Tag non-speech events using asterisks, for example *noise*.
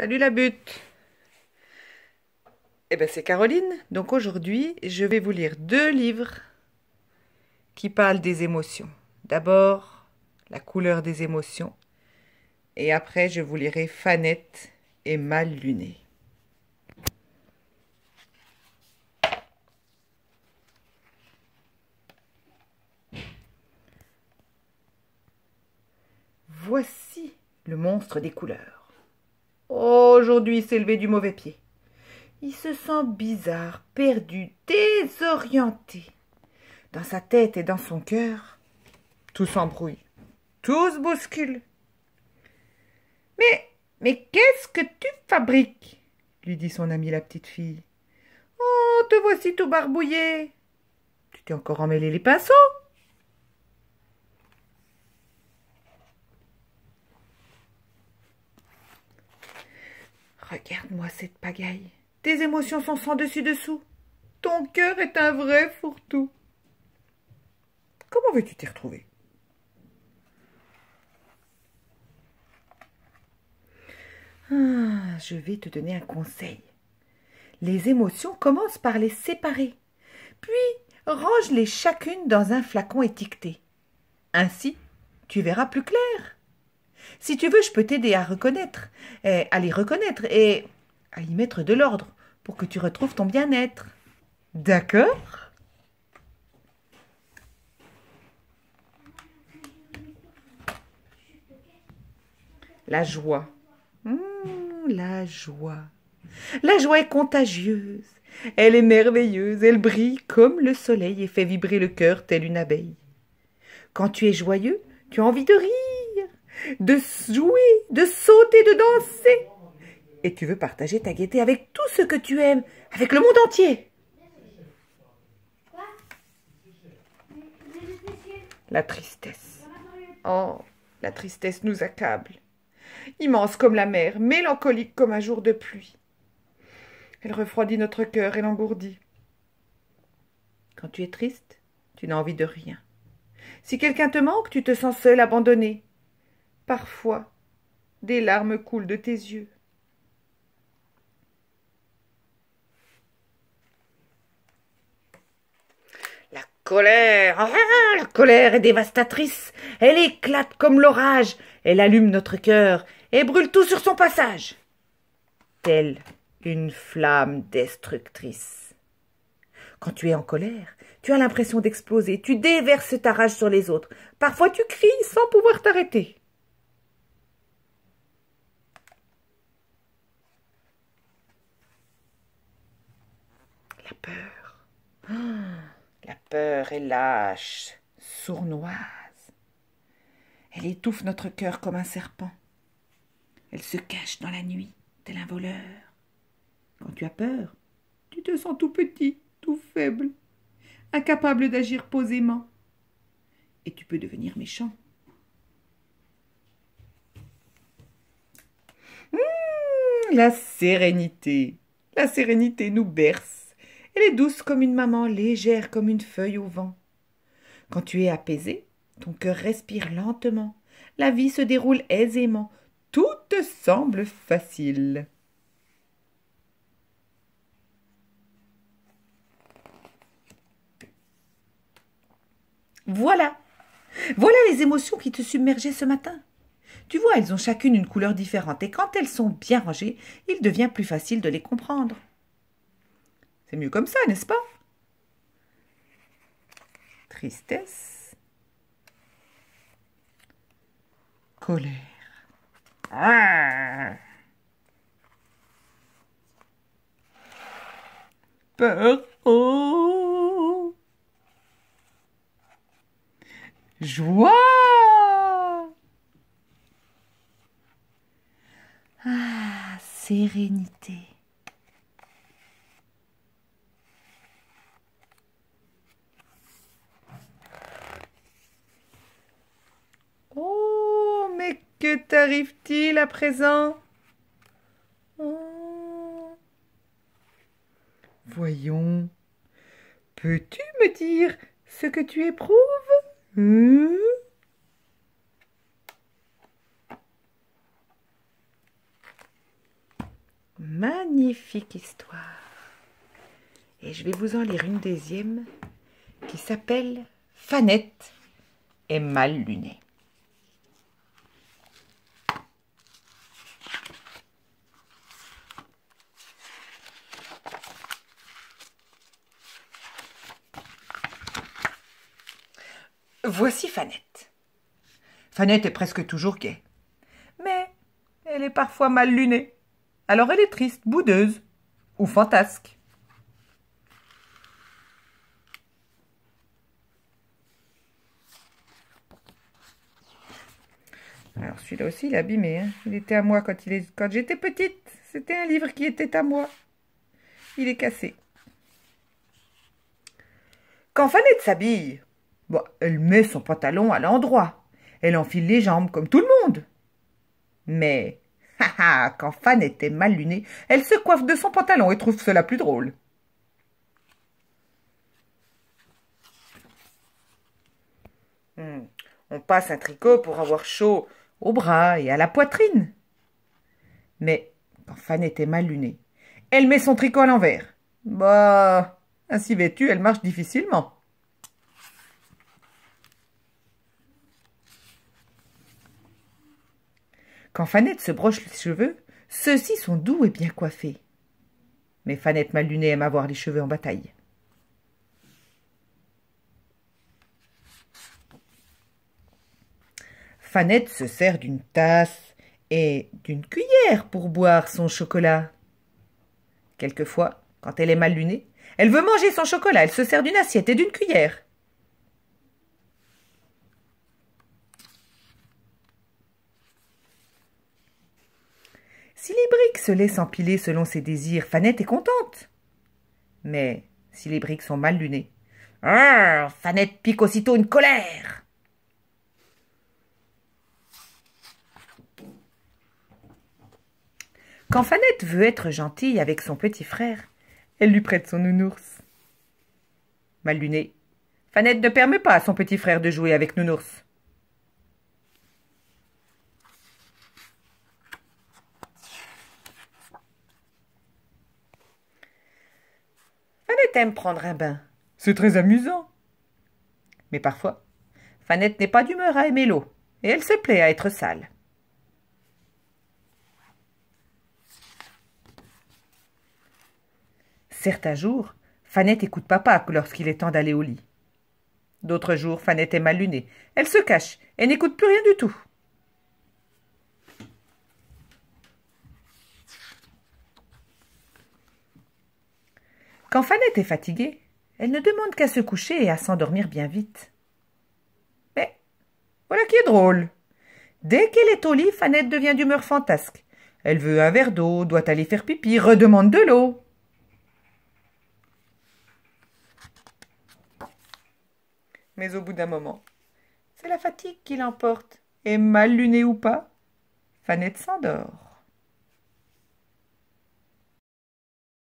Salut la butte Eh ben c'est Caroline. Donc aujourd'hui, je vais vous lire deux livres qui parlent des émotions. D'abord, la couleur des émotions. Et après, je vous lirai Fanette et Mal luné. Voici le monstre des couleurs. Aujourd'hui, levé du mauvais pied. Il se sent bizarre, perdu, désorienté. Dans sa tête et dans son cœur, tout s'embrouille, tout se bouscule. Mais, mais qu'est-ce que tu fabriques? lui dit son amie la petite fille. Oh, te voici tout barbouillé. Tu t'es encore emmêlé les pinceaux Regarde-moi cette pagaille. Tes émotions sont sans dessus-dessous. Ton cœur est un vrai fourre-tout. Comment veux-tu t'y retrouver? Ah, Je vais te donner un conseil. Les émotions commencent par les séparer, puis range-les chacune dans un flacon étiqueté. Ainsi, tu verras plus clair. Si tu veux, je peux t'aider à reconnaître, à les reconnaître et à y mettre de l'ordre pour que tu retrouves ton bien-être. D'accord? La joie. Mmh, la joie. La joie est contagieuse. Elle est merveilleuse. Elle brille comme le soleil et fait vibrer le cœur tel une abeille. Quand tu es joyeux, tu as envie de rire de jouer, de sauter, de danser. Et tu veux partager ta gaieté avec tout ce que tu aimes, avec le monde entier. La tristesse. Oh, la tristesse nous accable. Immense comme la mer, mélancolique comme un jour de pluie. Elle refroidit notre cœur et l'engourdit. Quand tu es triste, tu n'as envie de rien. Si quelqu'un te manque, tu te sens seul, abandonné. Parfois, des larmes coulent de tes yeux. La colère, ah, la colère est dévastatrice. Elle éclate comme l'orage. Elle allume notre cœur et brûle tout sur son passage. Telle une flamme destructrice. Quand tu es en colère, tu as l'impression d'exploser, tu déverses ta rage sur les autres. Parfois tu cries sans pouvoir t'arrêter. La peur. Ah, la peur est lâche, sournoise. Elle étouffe notre cœur comme un serpent. Elle se cache dans la nuit, tel un voleur. Quand tu as peur, tu te sens tout petit, tout faible, incapable d'agir posément. Et tu peux devenir méchant. Hum, la sérénité. La sérénité nous berce. Elle est douce comme une maman, légère comme une feuille au vent. Quand tu es apaisé, ton cœur respire lentement, la vie se déroule aisément, tout te semble facile. Voilà. Voilà les émotions qui te submergeaient ce matin. Tu vois, elles ont chacune une couleur différente, et quand elles sont bien rangées, il devient plus facile de les comprendre. C'est mieux comme ça, n'est-ce pas? Tristesse. Colère. Ah. Peur. Oh. Joie. Ah, sérénité. Que t'arrive-t-il à présent? Oh. Voyons, peux-tu me dire ce que tu éprouves? Hein magnifique histoire. Et je vais vous en lire une deuxième qui s'appelle Fanette est mal lunée. Voici Fanette. Fanette est presque toujours gaie. Mais elle est parfois mal lunée. Alors elle est triste, boudeuse ou fantasque. Alors celui-là aussi, il est abîmé. Hein. Il était à moi quand, quand j'étais petite. C'était un livre qui était à moi. Il est cassé. Quand Fanette s'habille, bon, elle met son pantalon à l'endroit. Elle enfile les jambes comme tout le monde. Mais, *laughs* quand Fanette est mal lunée, elle se coiffe de son pantalon et trouve cela plus drôle. Hmm. On passe un tricot pour avoir chaud au bras et à la poitrine. Mais quand Fanette est mal lunée, elle met son tricot à l'envers. Bah, ainsi vêtue, elle marche difficilement. Quand Fanette se broche les cheveux, ceux-ci sont doux et bien coiffés. Mais Fanette mal lunée aime avoir les cheveux en bataille. Fanette se sert d'une tasse et d'une cuillère pour boire son chocolat. Quelquefois, quand elle est mal lunée, elle veut manger son chocolat, elle se sert d'une assiette et d'une cuillère. Briques se laissent empiler selon ses désirs, Fanette est contente. Mais si les briques sont mal lunées, ah, Fanette pique aussitôt une colère. Quand Fanette veut être gentille avec son petit frère, elle lui prête son nounours. Mal luné, Fanette ne permet pas à son petit frère de jouer avec nounours. Fanette aime prendre un bain. C'est très amusant. Mais parfois, Fanette n'est pas d'humeur à aimer l'eau, et elle se plaît à être sale. Certains jours, Fanette écoute papa lorsqu'il est temps d'aller au lit. D'autres jours, Fanette est mal lunée. Elle se cache et n'écoute plus rien du tout. Quand Fanette est fatiguée, elle ne demande qu'à se coucher et à s'endormir bien vite. Mais voilà qui est drôle. Dès qu'elle est au lit, Fanette devient d'humeur fantasque. Elle veut un verre d'eau, doit aller faire pipi, redemande de l'eau. mais au bout d'un moment, c'est la fatigue qui l'emporte, et mal lunée ou pas, Fanette s'endort.